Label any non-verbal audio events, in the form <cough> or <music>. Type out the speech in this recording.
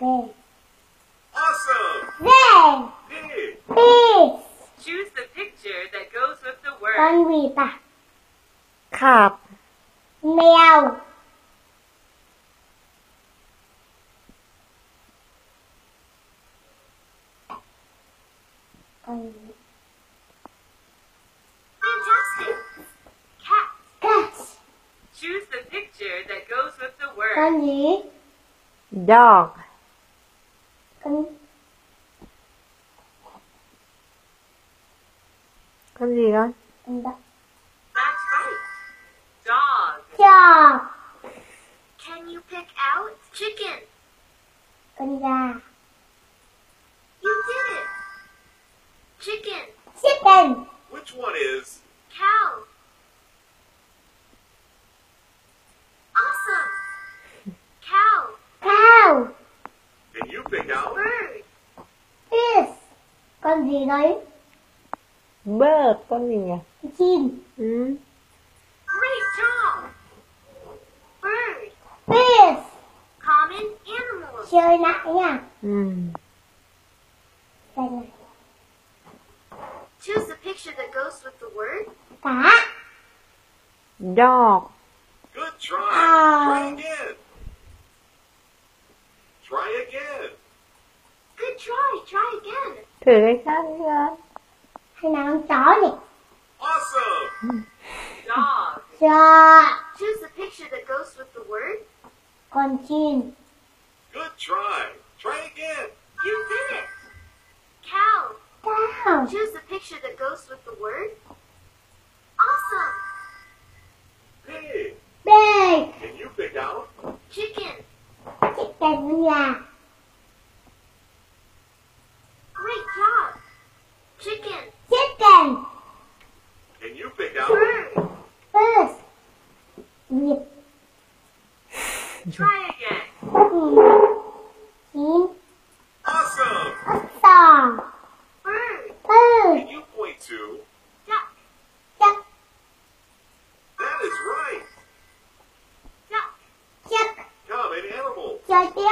Pig. Awesome! Pig. Pig. Pig. Choose the picture that goes with the word. Con vịt à? ขาบ Mèo. Con Fantastic. Cat. cat. Choose the picture that goes with the word. Con gì? dog Con con gì con con đ- That's right. Dog. dog. Can you pick out chicken? Con gà. You did it. Chicken. Chicken. Which one is? Cow. Awesome. Cow. Cow. Can you pick out? Bird. Fish. Con gì đấy? bird con gì nhỉ chim. ừ. Great job. Bird. Fish. Common animal. Chơi lại nha. Ừ. Đây này. Choose the picture that goes with the word. Cá. dog Good try. Try again. Try again. Good try. Try again. thử cái khác đi con Hay là con chó nhỉ? Awesome! <laughs> Dog. Chó. Choose the picture that goes with the word. Con chim. Good try. Try again. You did it. Cow. Cow. Choose the picture that goes with the word. Awesome. Pig. Pig. Can you pick out? Chicken. Chicken con gà. Great job. Chicken. Chicken. Can you pick out? Bird. Fish. Try again. Chim. Awesome! Sò. Bird. Thư. Can you point to? Duck. Chắc. That is right. Duck. Animal. Tiếp.